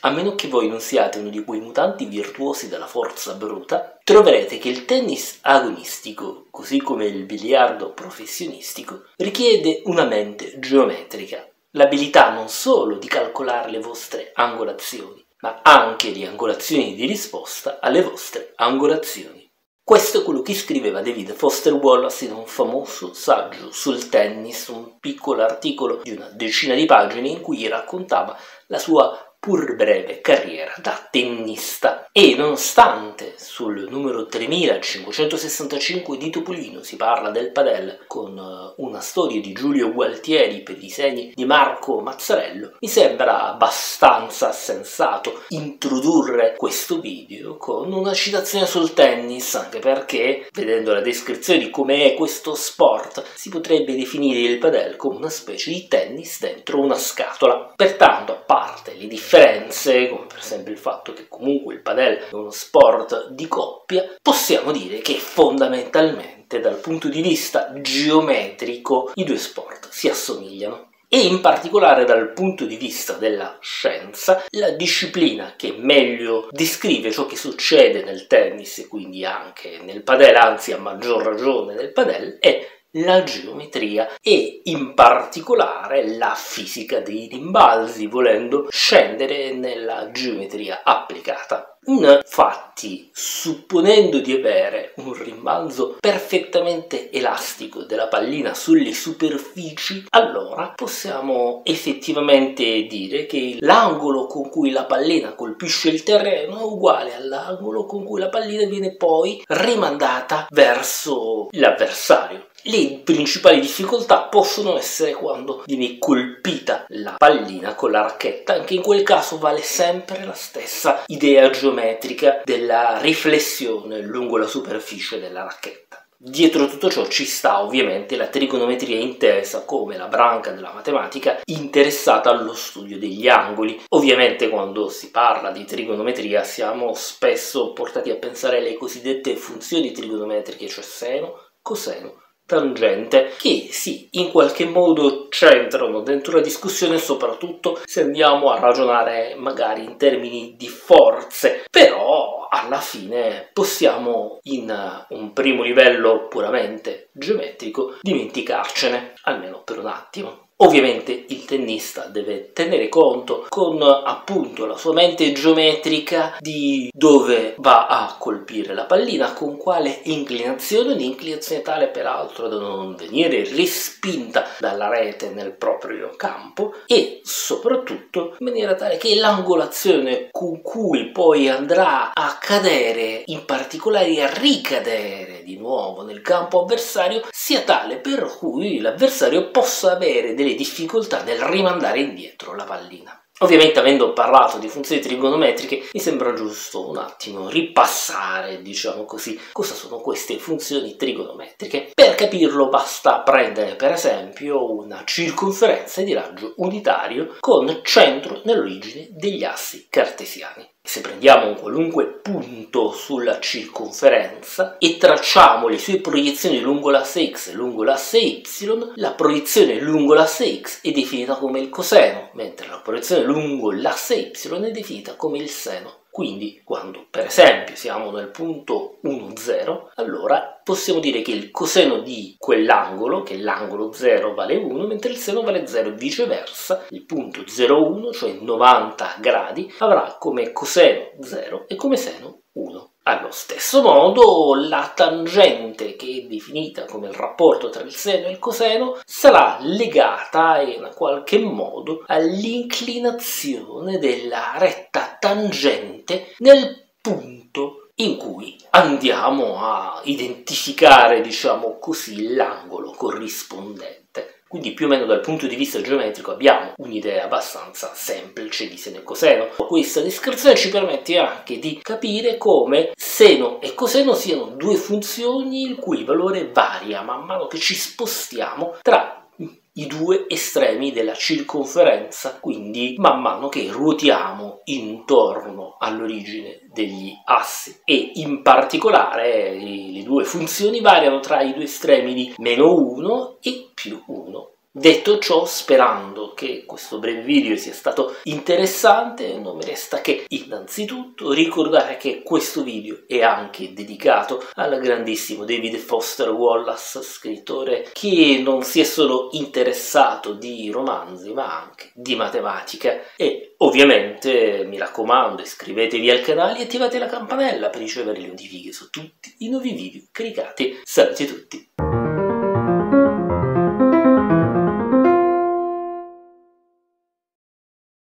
a meno che voi non siate uno di quei mutanti virtuosi della forza bruta, troverete che il tennis agonistico, così come il biliardo professionistico, richiede una mente geometrica, l'abilità non solo di calcolare le vostre angolazioni, ma anche di angolazioni di risposta alle vostre angolazioni. Questo è quello che scriveva David Foster Wallace in un famoso saggio sul tennis, un piccolo articolo di una decina di pagine in cui raccontava la sua pur breve carriera da tennista e nonostante sul numero 3565 di Topolino si parla del padel con eh, una storia di Giulio Gualtieri per disegni di Marco Mazzarello, mi sembra abbastanza sensato introdurre questo video con una citazione sul tennis, anche perché vedendo la descrizione di com'è questo sport si potrebbe definire il padel come una specie di tennis dentro una scatola. Pertanto, a parte le differenze differenze, come per esempio il fatto che comunque il padel è uno sport di coppia, possiamo dire che fondamentalmente dal punto di vista geometrico i due sport si assomigliano. E in particolare dal punto di vista della scienza, la disciplina che meglio descrive ciò che succede nel tennis e quindi anche nel padel, anzi a maggior ragione nel padel, è la geometria e in particolare la fisica dei rimbalzi, volendo scendere nella geometria applicata. Infatti, supponendo di avere un rimbalzo perfettamente elastico della pallina sulle superfici, allora possiamo effettivamente dire che l'angolo con cui la pallina colpisce il terreno è uguale all'angolo con cui la pallina viene poi rimandata verso l'avversario. Le principali difficoltà possono essere quando viene colpita la pallina con la racchetta, anche in quel caso vale sempre la stessa idea geometrica della riflessione lungo la superficie della racchetta. Dietro tutto ciò ci sta ovviamente la trigonometria intesa come la branca della matematica interessata allo studio degli angoli. Ovviamente quando si parla di trigonometria siamo spesso portati a pensare alle cosiddette funzioni trigonometriche, cioè seno, coseno, tangente che sì, in qualche modo c'entrano dentro la discussione, soprattutto se andiamo a ragionare magari in termini di forze, però alla fine possiamo in un primo livello puramente geometrico dimenticarcene, almeno per un attimo. Ovviamente il tennista deve tenere conto con appunto la sua mente geometrica di dove va a colpire la pallina, con quale inclinazione, un'inclinazione tale peraltro da non venire respinta dalla rete nel proprio campo e soprattutto in maniera tale che l'angolazione con cui poi andrà a cadere, in particolare a ricadere di nuovo nel campo avversario, sia tale per cui l'avversario possa avere delle difficoltà nel rimandare indietro la pallina. Ovviamente avendo parlato di funzioni trigonometriche mi sembra giusto un attimo ripassare, diciamo così, cosa sono queste funzioni trigonometriche. Per capirlo basta prendere per esempio una circonferenza di raggio unitario con centro nell'origine degli assi cartesiani. Se prendiamo un qualunque punto sulla circonferenza e tracciamo le sue proiezioni lungo l'asse x e lungo l'asse y, la proiezione lungo l'asse x è definita come il coseno, mentre la proiezione lungo l'asse y è definita come il seno. Quindi quando per esempio siamo nel punto 1, 0, allora possiamo dire che il coseno di quell'angolo, che l'angolo 0 vale 1, mentre il seno vale 0 e viceversa, il punto 0, 1, cioè 90 gradi, avrà come coseno 0 e come seno 1. Allo stesso modo, la tangente, che è definita come il rapporto tra il seno e il coseno, sarà legata in qualche modo all'inclinazione della retta tangente nel punto in cui andiamo a identificare, diciamo così, l'angolo corrispondente. Quindi più o meno dal punto di vista geometrico abbiamo un'idea abbastanza semplice di seno e coseno. Questa descrizione ci permette anche di capire come seno e coseno siano due funzioni il cui valore varia man mano che ci spostiamo tra i due estremi della circonferenza, quindi man mano che ruotiamo intorno all'origine degli assi. E in particolare le due funzioni variano tra i due estremi di meno 1 e più 1 Detto ciò, sperando che questo breve video sia stato interessante, non mi resta che innanzitutto ricordare che questo video è anche dedicato al grandissimo David Foster Wallace, scrittore che non si è solo interessato di romanzi ma anche di matematica e ovviamente mi raccomando iscrivetevi al canale e attivate la campanella per ricevere le notifiche su tutti i nuovi video caricati. Salve a tutti!